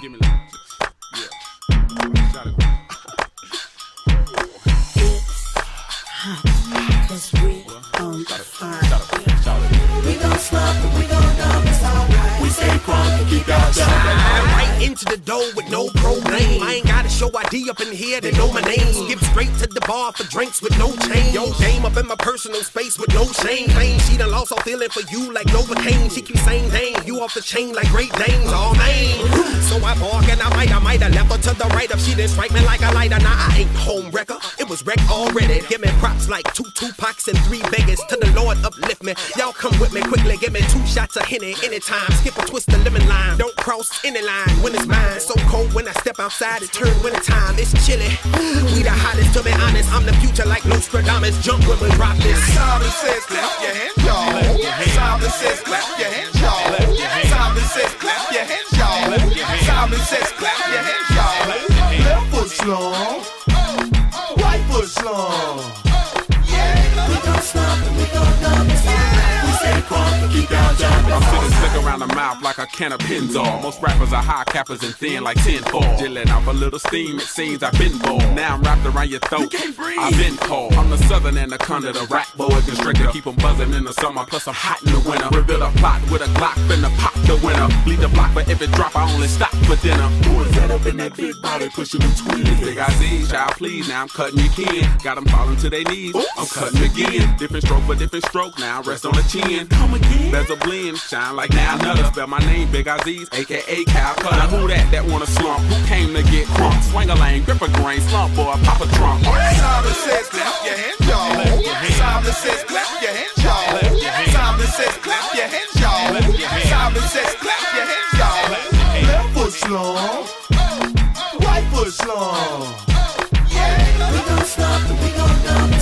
Give me that. Yeah. Shot it. Cause we on the fire. We gon' slump and we gon' dump, it's alright. We stay crunk keep our job. Right into the door with no problem. I ain't gotta show ID up in here to know my name. Skip straight to the bar for drinks with no change. Yo, game up in my personal space with no shame. Claim she done lost all feeling for you like Novocaine. She keeps saying, dang, you off the chain like Great Danes. All man. So I bark and I might, I might have left her to the right if she didn't strike me like a lighter. Nah, I ain't home wrecker. It was wrecked already. Give me props like two Tupacs and three beggars. To the Lord uplift me. Y'all come with me quickly. Give me two shots of Henny anytime. Skip a twist of lemon lime. Don't cross any line when it's mine. So cold when I step outside, it turn winter time. It's chilly. We the hottest to be honest. I'm the future like Nostradamus. Jump when we drop this. Simon says clap your hands, y'all. Simon says clap your hands, y'all. Around the mouth like a can of Pennzoil. Most rappers are high cappers and thin like tinfoil. Jilling off a little steam, it seems I've been bored. Now I'm wrapped around your throat. You I've been cold. I'm the southern anaconda, the rap boa constrictor. Keep 'em buzzing in the summer, plus I'm hot in the winter. Reveal a plot with a Glock, finna pop the winner. Bleed the block for every drop, I only stop for dinner. Who is up in that big body pushing them twins? Big IZ, child, please, now I'm cutting your kin. Got 'em falling to their knees, I'm cutting again. Different stroke for different stroke, now rest on the chin. Come again. Bezel blend, shine like now another. Spell my name, Big Aziz, aka Cal Cutter. Now who that that wanna slump? Who came to get crunk? Swing a lane, grip a grain, slump boy, pop a trunk. Oh, Simon says clap your hands, y'all. Simon says Come yeah. We gon' stop and we gon' dump